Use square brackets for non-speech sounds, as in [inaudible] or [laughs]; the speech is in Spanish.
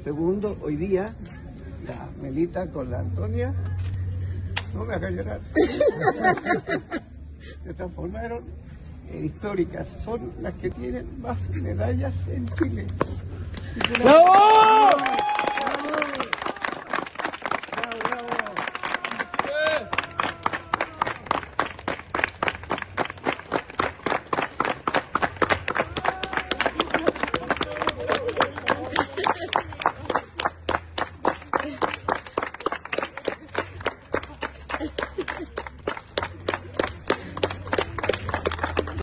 Segundo, hoy día, la Melita con la Antonia, no me haga llorar, [laughs] se transformaron en históricas. Son las que tienen más medallas en Chile. ¡Bravo!